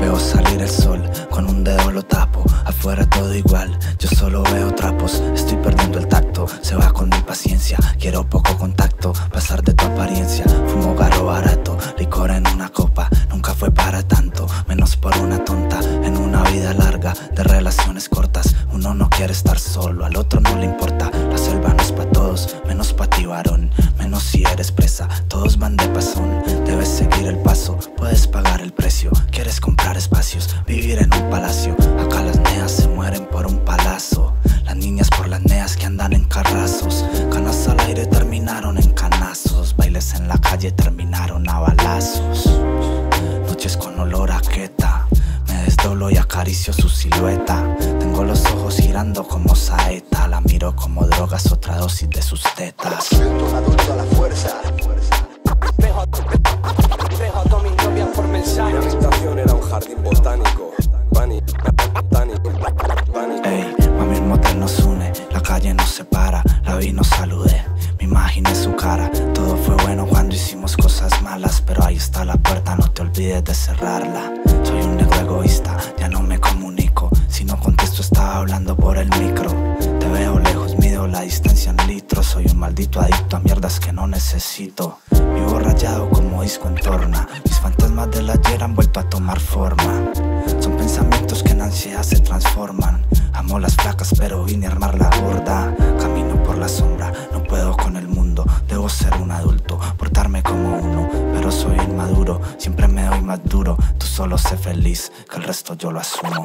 Veo salir el sol, con un dedo lo tapo. Afuera todo igual, yo solo veo trapos. Estoy perdiendo el tacto, se va con mi paciencia. Quiero poco contacto, pasar de tu apariencia. Fumo garo barato, licor en una copa. Nunca fue para tanto, menos por una tonta. En una vida larga de relaciones cortas, uno no quiere estar solo, al otro no le importa. La selva no es para todos, vivir en un palacio. Acá las neas se mueren por un palazo. Las niñas por las neas que andan en carrazos. Canas al aire terminaron en canazos. Bailes en la calle terminaron a balazos. Noches con olor a queta. Me desdoblo y acaricio su silueta. Tengo los ojos girando como saeta. La miro como drogas, otra dosis de sus tetas. La vi, nos saludé, me imaginé su cara. Todo fue bueno cuando hicimos cosas malas, pero ahí está la puerta, no te olvides de cerrarla. Soy un negro egoísta, ya no me comunico. Si no contesto, estaba hablando por el micro. Te veo lejos, mido la distancia en litros. Soy un maldito adicto a mierdas que no necesito. Vivo rayado como disco en torna. Mis fantasmas del ayer han vuelto a tomar forma. Son pensamientos que en ansiedad se transforman. Amo las flacas, pero vine a armar la gorda. Sombra, no puedo con el mundo. Debo ser un adulto, portarme como uno. Pero soy inmaduro, siempre me doy más duro. Tú solo sé feliz, que el resto yo lo asumo.